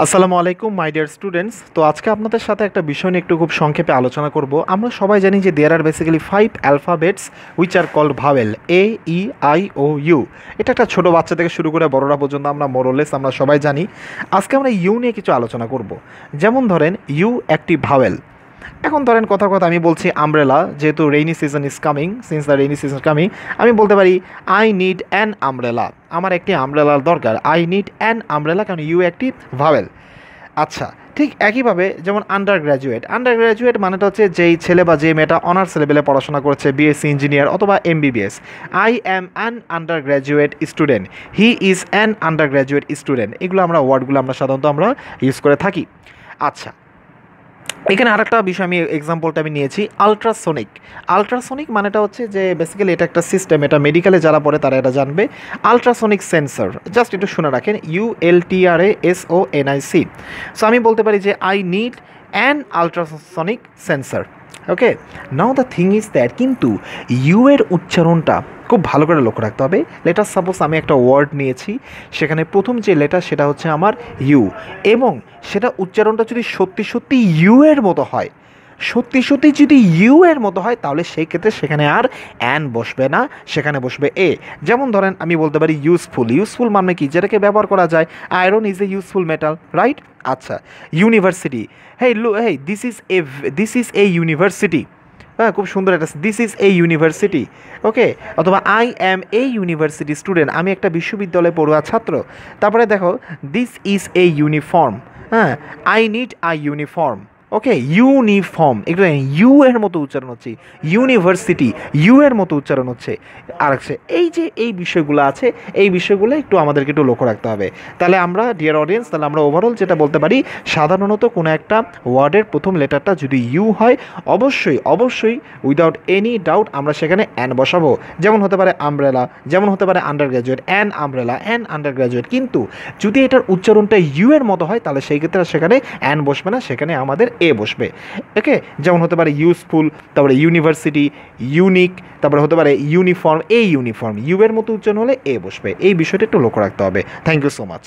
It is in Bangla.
আসসালামু আলাইকুম মাই ডিয়ার স্টুডেন্টস তো আজকে আপনাদের সাথে একটা বিষয় নিয়ে একটু খুব সংক্ষেপে আলোচনা করব। আমরা সবাই জানি যে there are basically five alphabets which are called vowel A E I O U এটা একটা ছোটো বাচ্চা থেকে শুরু করে বড়রা পর্যন্ত আমরা মোরলেস আমরা সবাই জানি। আজকে আমরা ইউ নিয়ে কিছু আলোচনা করব। যেমন ধরেন ইউ একটি ভাওয়েল এখন ধরেন কথা কথা, আমি বলছি আমব্রেলা যেহেতু rainy season is coming since the rainy season coming আমি বলতে পারি আই নিড অ্যান আমব্রেলা আমার একটি আমব্রেলার দরকার। আই নিড অ্যান আমব্রেলা কারণ ইউ একটি ভাওয়েল আচ্ছা ঠিক একইভাবে যেমন আন্ডার গ্র্যাজুয়েট আন্ডার গ্র্যাজুয়েট মানেটা হচ্ছে যেই ছেলে বা যে মেয়েটা অনার্স লেভেলে পড়াশোনা করছে বিএসসি ইঞ্জিনিয়ার অথবা MBBS I am an undergraduate student he is an undergraduate student এগুলো আমরা ওয়ার্ডগুলো আমরা সাধারণত আমরা ইউজ করে থাকি। আচ্ছা এখানে আরেকটা বিষয় আমি এক্সাম্পলটা আমি নিয়েছি আলট্রাসোনিক আলট্রাসোনিক মানেটা হচ্ছে যে বেসিক্যালি এটা একটা সিস্টেম এটা মেডিকেলে যারা পড়ে তারা এটা জানবে। আলট্রাসোনিক সেন্সর জাস্ট একটু শুনে রাখেন U L T R A S O N I C so আমি বলতে পারি যে I need an ultrasonic sensor okay now the thing is that কিন্তু ইউ এর উচ্চারণটা খুব ভালো করে লক্ষ্য রাখতে হবে। লেটার সাপোজ আমি একটা ওয়ার্ড নিয়েছি, সেখানে প্রথম যে লেটার সেটা হচ্ছে আমার ইউ এবং সেটা উচ্চারণটা যদি সত্যি সত্যি ইউ এর মতো হয়, সত্যি সত্যি যদি ইউ এর মতো হয়, তাহলে সেই ক্ষেত্রে সেখানে আর অ্যান বসবে না, সেখানে বসবে এ যেমন ধরেন আমি বলতে পারি ইউজফুল ইউজফুল মানে কি? যেটাকে ব্যবহার করা যায়। Iron is a useful metal right আচ্ছা। University hello hey this is a this is a university হ্যাঁ খুব সুন্দর একটা this is a university okay অথবা I am a university student আমি একটা বিশ্ববিদ্যালয়ে পড়ুয়া ছাত্র। তারপরে দেখো দিস ইজ এ ইউনিফর্ম হ্যাঁ? I need I uniform okay uniform একটু ইউ এর মতো উচ্চারণ হচ্ছে। ইউনিভার্সিটি ইউ এর মতো উচ্চারণ হচ্ছে। আর এই যে এই বিষয়গুলো আছে, এই বিষয়গুলো একটু আমাদেরকে একটু লক্ষ্য রাখতে হবে। তাহলে আমরা ডিয়ার অডিয়েন্স তাহলে আমরা ওভারঅল যেটা বলতে পারি, সাধারণত কোনো একটা ওয়ার্ডের প্রথম লেটারটা যদি ইউ হয়, অবশ্যই অবশ্যই উইদাউট এনি ডাউট আমরা সেখানে অ্যান বসাবো। যেমন হতে পারে আমব্রেলা যেমন হতে পারে undergraduate an umbrella an undergraduate কিন্তু যদি এটার উচ্চারণটা ইউ এর মতো হয়, তাহলে সেই ক্ষেত্রে সেখানে অ্যান বসবে না, সেখানে আমাদের এ বসবে। ওকে যেমন হতে পারে ইউজফুল তারপরে ইউনিভার্সিটি ইউনিক তারপরে হতে পারে ইউনিফর্ম এ ইউনিফর্ম ইউ এর মতো উচ্চারণ হলে এ বসবে। এই বিষয়টা একটু লক্ষ্য রাখতে হবে। Thank you so much